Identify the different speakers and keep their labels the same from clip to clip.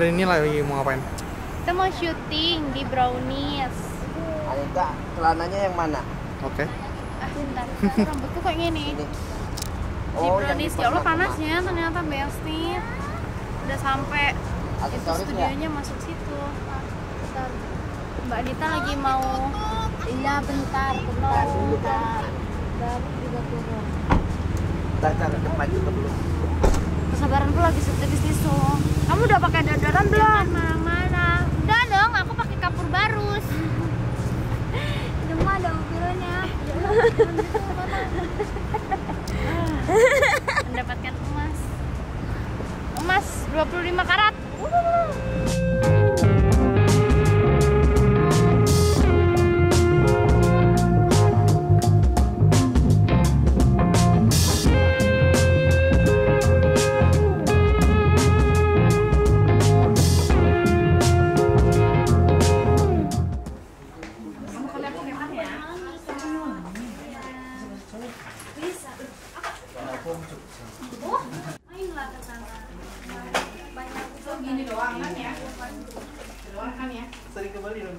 Speaker 1: hari ini lagi mau ngapain?
Speaker 2: Kita mau syuting di Brownies.
Speaker 3: Ayo kak, celananya yang mana?
Speaker 1: Oke.
Speaker 2: Ah, bentar. Rambutku kayak gini.
Speaker 3: Ini.
Speaker 2: Di
Speaker 3: yang
Speaker 2: Brownies.
Speaker 3: di
Speaker 2: Ya Allah panasnya ternyata Besti. Udah sampai ke
Speaker 3: mana? itu
Speaker 2: studionya masuk situ. Bentar. Mbak Dita lagi mau Iya bentar, bentar, bentar. Baru juga turun.
Speaker 3: Bentar, bentar, depan juga belum.
Speaker 2: Kesabaranku lagi setipis tisu. Kamu udah pakai dandanan belum? Mana-mana. Udah dong, aku pakai kapur barus. Cuma ada ukirannya.
Speaker 1: Sering ke Bali dong.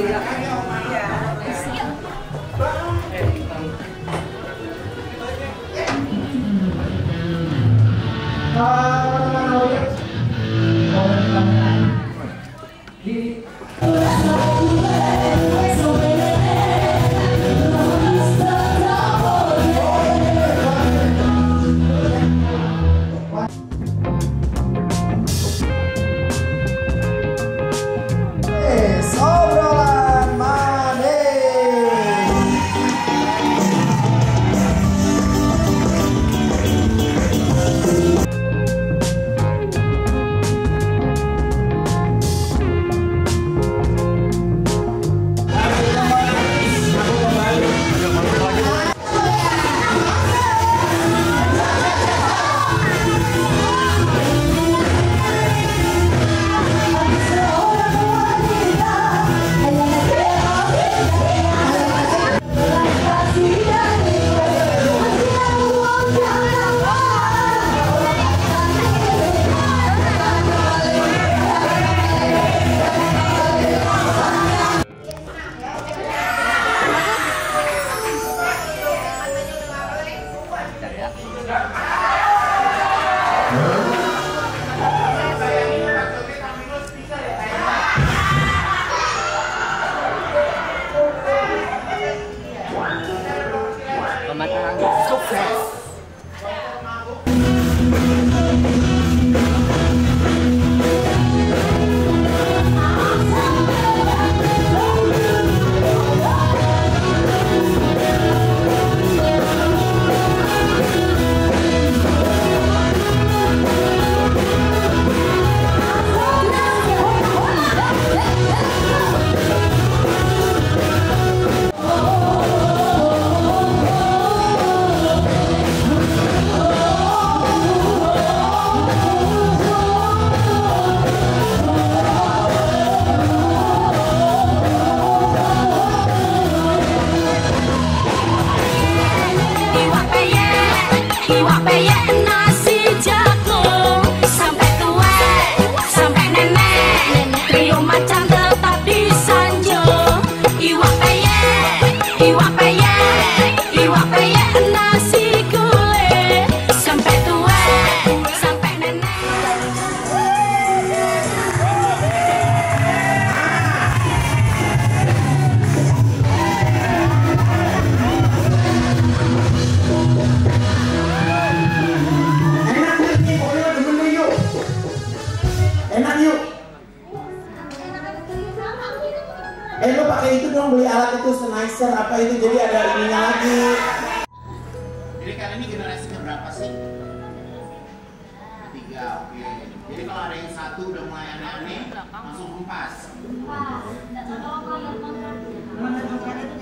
Speaker 4: Gracias. Jadi kalian ini generasinya berapa sih? Tiga, oke. Jadi kalau ada yang satu udah mulai aneh-aneh, langsung kempas. Action.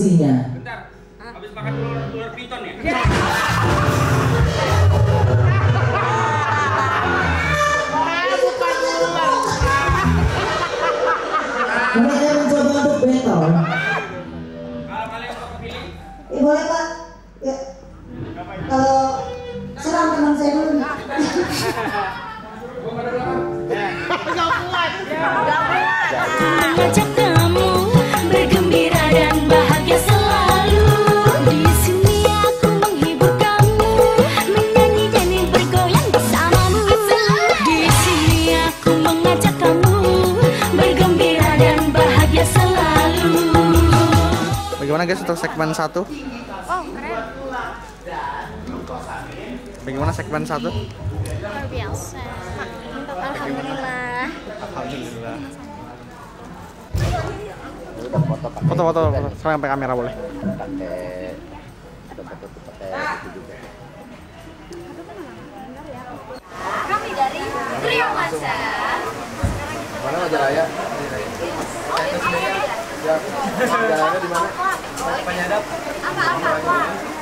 Speaker 5: atraksinya.
Speaker 6: Bentar. Habis makan telur telur piton ya?
Speaker 1: Bagaimana guys untuk segmen 1?
Speaker 2: Oh keren,
Speaker 1: Bagaimana segmen 1?
Speaker 2: luar biasa. Alhamdulillah.
Speaker 1: Alhamdulillah.
Speaker 3: Foto pakai
Speaker 1: Foto foto. Sekarang pakai kamera boleh.
Speaker 3: pakai pakai juga.
Speaker 7: Kami dari Trio Macan.
Speaker 3: Mana?
Speaker 7: Oh, ini
Speaker 3: Ya, jalannya di mana?
Speaker 7: Apa apa apa?